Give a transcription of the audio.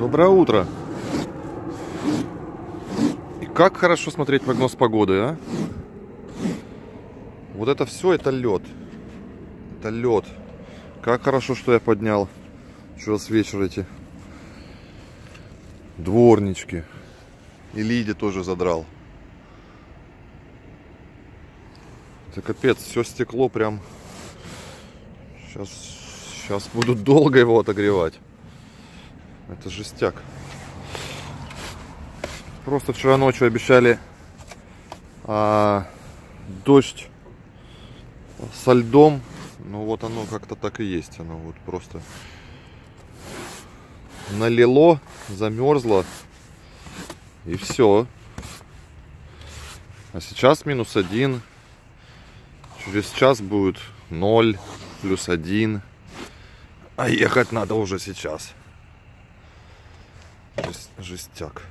Доброе утро. И как хорошо смотреть прогноз погоды, а? Вот это все, это лед. Это лед. Как хорошо, что я поднял. Что с вечера эти дворнички. И Лиди тоже задрал. Это капец, все стекло прям. Сейчас, сейчас буду долго его отогревать. Это жестяк. Просто вчера ночью обещали а, дождь со льдом. Ну вот оно как-то так и есть. Оно вот просто налило, замерзло. И все. А сейчас минус один. Через час будет 0, плюс 1. А ехать надо уже сейчас. Жестяк.